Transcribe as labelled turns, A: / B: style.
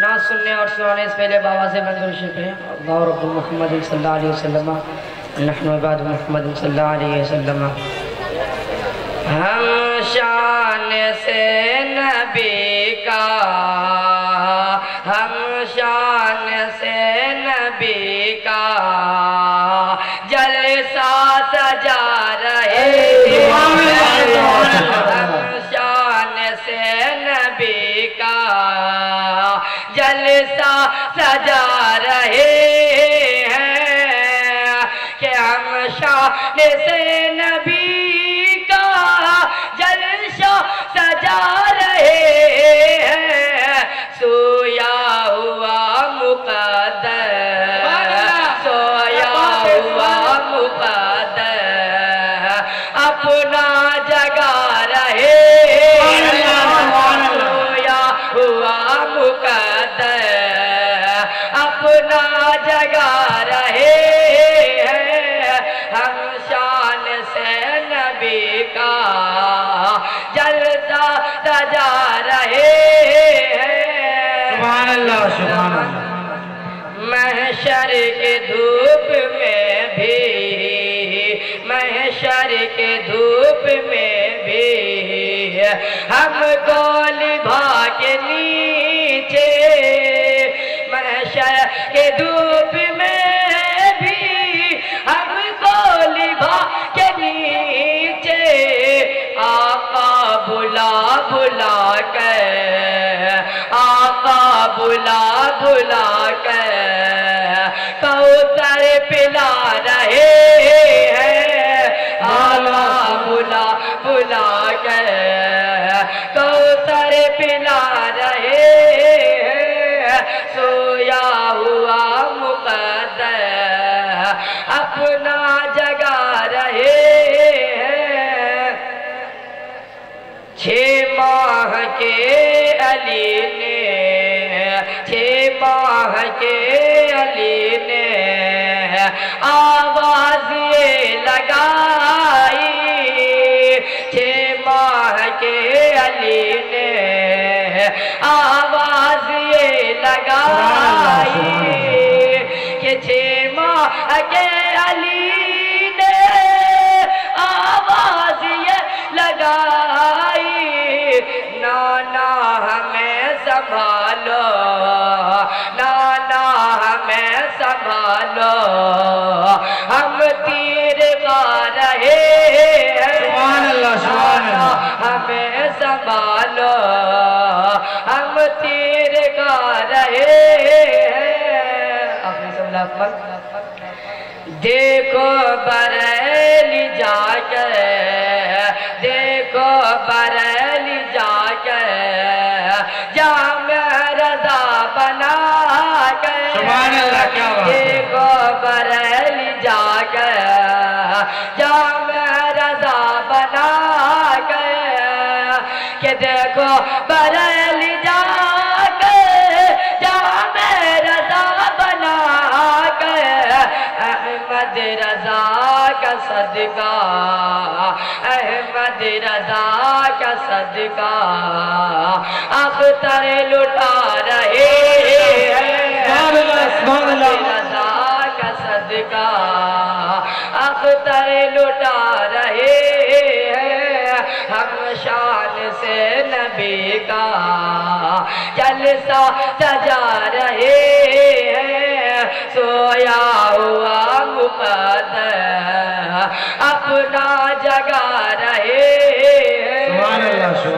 A: نہ سننے اور سنانے اس پہلے بابا سے منظور شکر اللہ رب محمد صلی اللہ علیہ وسلم۔ نحن عباد محمد صلی اللہ علیہ وسلم۔ ہم شان سے نبی کا۔ ہم شان سے نبی کا۔ سجا رہے ہیں کہ ہم شاہ سے نبی جگا رہے ہیں۔ ہم شان سے نبی کا جلسہ سجا رہے ہیں۔
B: سبحان اللہ سبحان اللہ۔
A: محشر کے دھوپ میں بھی محشر کے دھوپ میں بھی ہم کو لبھا بلا کر آقا بلا بلا علی نے چھ ماہ کے علی نے آواز لگائی چھ ماہ کے علی نے آواز لگائی کہ چھ ماہ کے سنبھالو ہم تیر گا رہے ہیں۔
B: سبحان اللہ، سبحان اللہ۔
A: نانا ہمیں سنبھالو ہم تیر گا رہے آپ نے دیکھو بریلی جا کر دیکھو بریلی کہ دیکھو بریلی جا کر جامع رضا بنا کر احمد رضا کا صدقہ احمد رضا کا صدقہ اختر لٹا رہے ہیں
B: سبحان
A: شان سے نبی کا جلسہ سجا رہے ہیں سویا